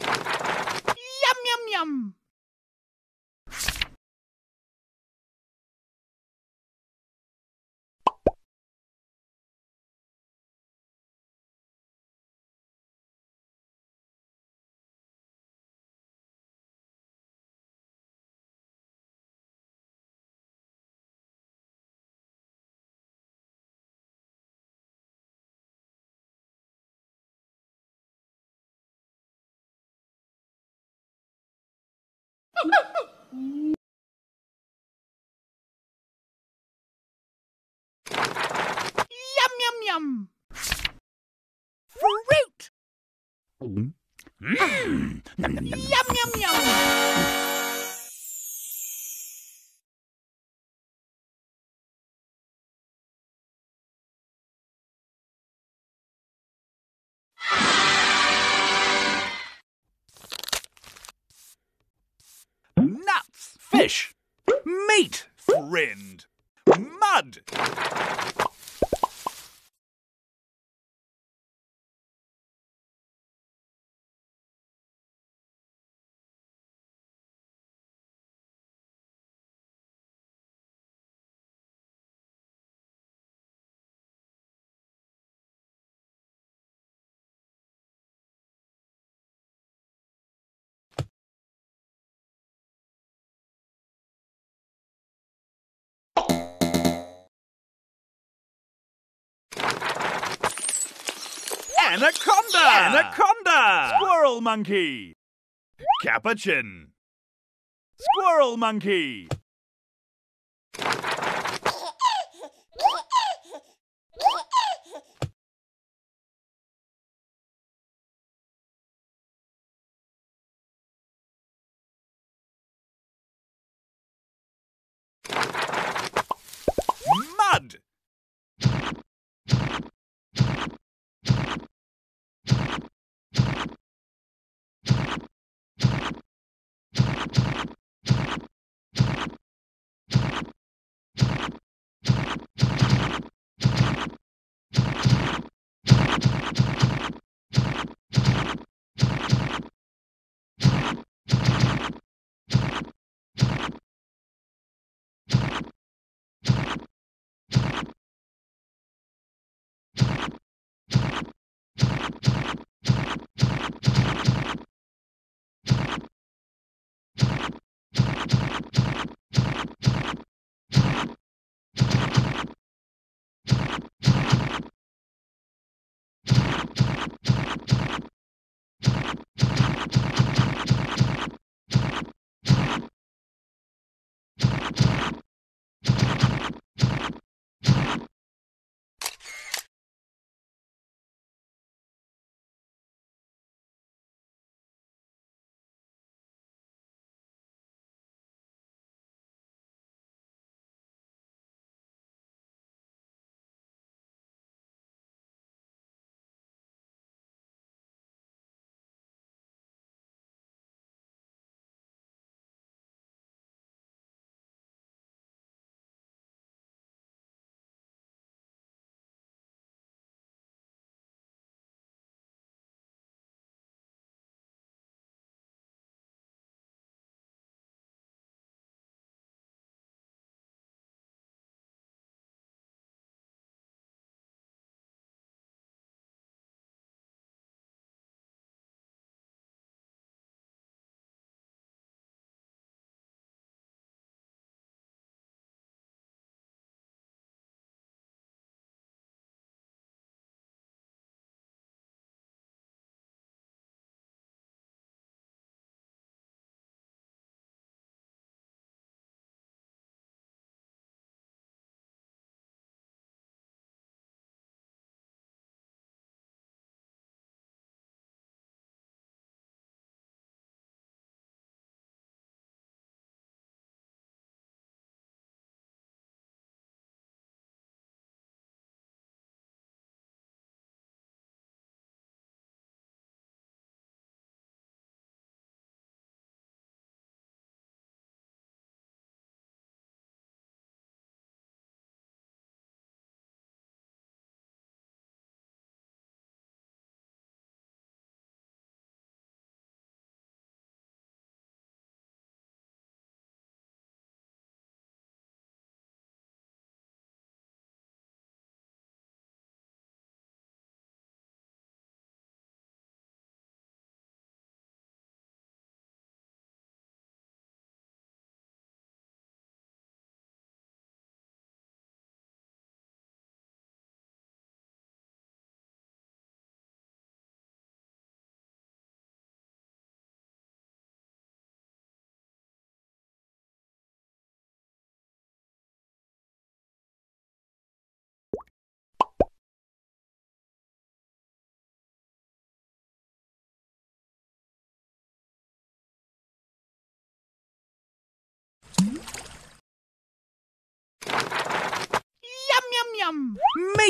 Yum, yum, yum. Yum, yum, yum. Fruit. Mm. Nom. Yum, yum, yum. Fish, meat, friend, mud. Anaconda! Anaconda! Squirrel monkey! Capuchin! Squirrel monkey!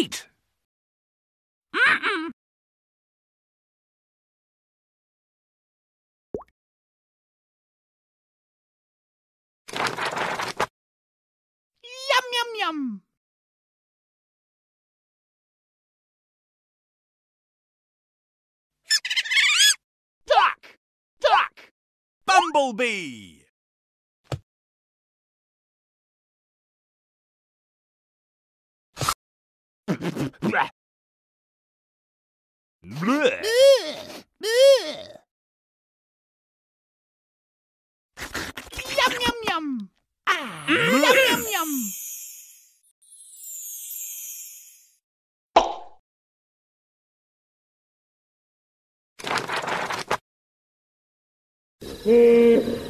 Mate! Yum, yum, yum. Duck! Duck! Bumblebee! Bleh. Yum, yum, yum. Yum, yum, yum.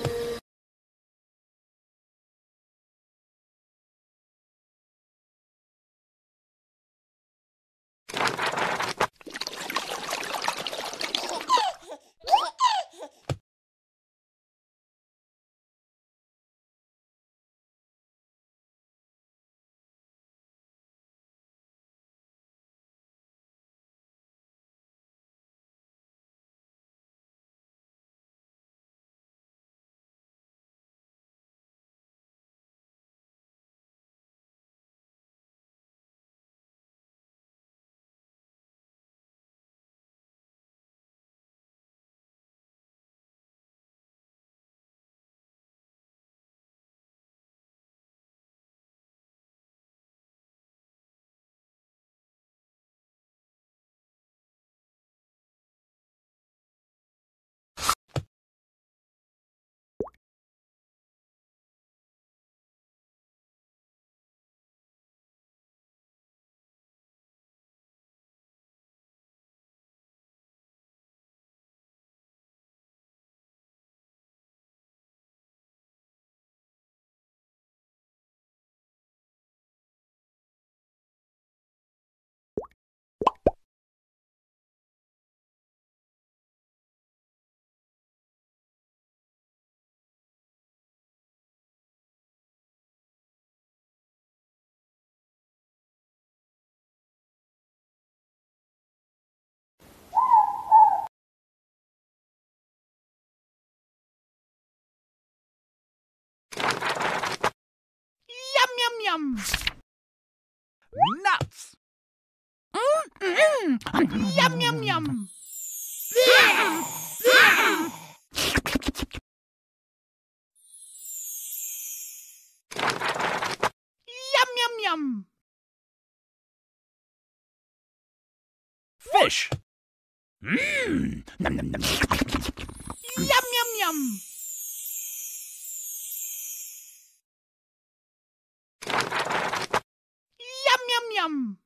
Mm-hmm. Mm. Yum, yum, yum. Nuts! Yum, yum, yum. Yum, yum, yum. Fish! Mmm. Yum, yum, yum. Yum,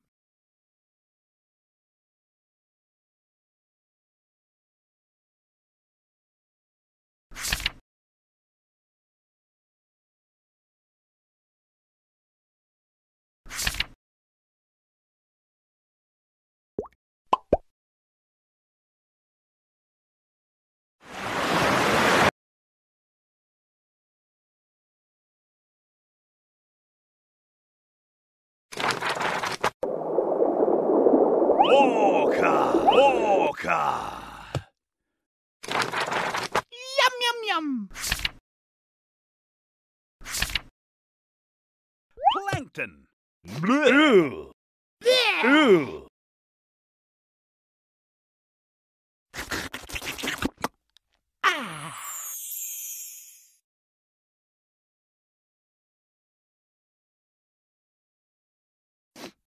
Orca! Yum, yum, yum. Plankton! Bleh. Ooh.